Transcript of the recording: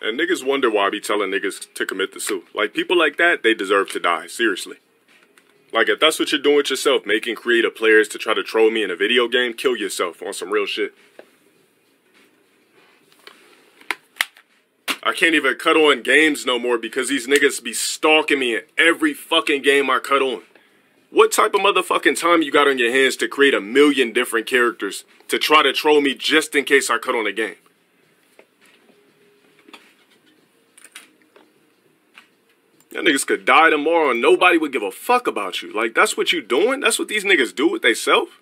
And niggas wonder why I be telling niggas to commit the suit. Like, people like that, they deserve to die, seriously. Like, if that's what you're doing with yourself, making creative players to try to troll me in a video game, kill yourself on some real shit. I can't even cut on games no more because these niggas be stalking me in every fucking game I cut on. What type of motherfucking time you got on your hands to create a million different characters to try to troll me just in case I cut on a game? That niggas could die tomorrow and nobody would give a fuck about you. Like, that's what you doing? That's what these niggas do with they self?